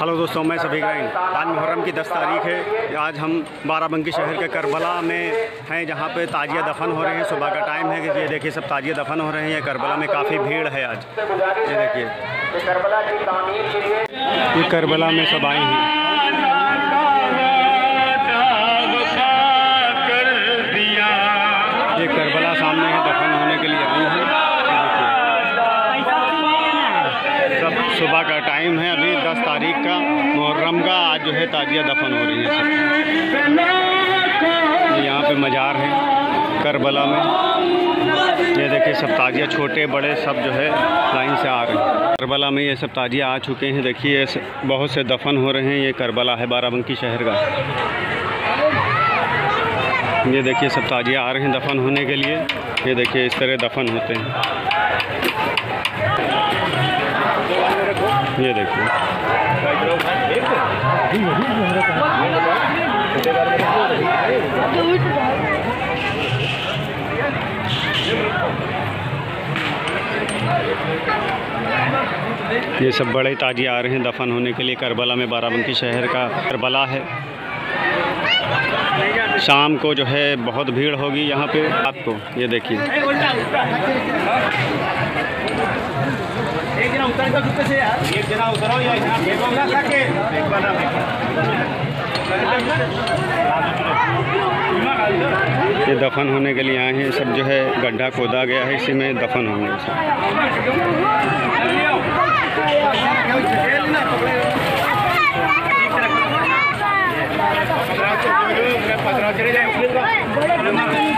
Hello दोस्तों, मैं सभी गाइन आज मुहर्रम की दस तारीख है। आज हम बाराबंकी शहर के करबला में हैं, जहाँ पे ताजिया दफन हो रहे हैं। सुबह का टाइम है कि ये देखिए, सब ताजिया दफन हो रहे हैं। ये करबला में काफ़ी भीड़ है आज। ये देखिए। ये करबला में सब आए हैं। सुबह का टाइम है अभी, दस तारीख का, मुहर्रम का, आज जो है ताजिया दफन हो रही है सब। यहाँ पे मज़ार है, करबला में। ये देखिए सब ताजिया, छोटे, बड़े, सब जो है लाइन से आ रहे हैं। करबला में ये सब ताजिया आ चुके हैं, देखिए बहुत से दफन हो रहे हैं, ये करबला है बाराबंकी शहर का। ये देखिए सब ताजिया आ रहे हैं दफन होने के लिए, ये देखिए इस तरह दफन होते हैं। ये देखिए। ये सब बड़े ताजी आ रहे हैं दफन होने के लिए। करबला में बाराबंकी शहर का करबला है। शाम को जो है बहुत भीड़ होगी यहाँ पे। आपको ये देखिए। से यार एक जना उतरो या लाके एक बंगा ये दफन होने के लिए आए हैं। सब जो है गड्ढा खोदा गया है, इसी में दफन होंगे। जाए।